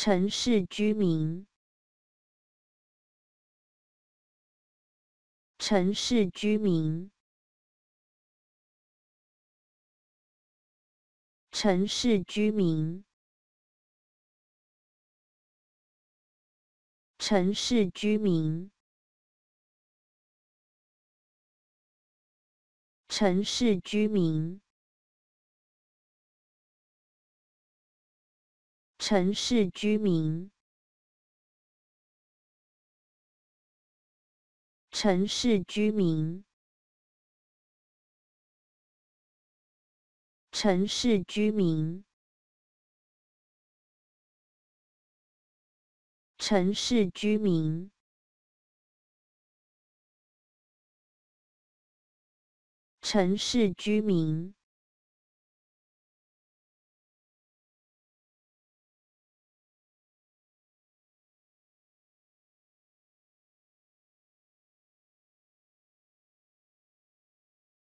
城市居民，城市居民，城市居民，城市居民，城市居民。城市居民，城市居民，城市居民，城市居民，城市居民。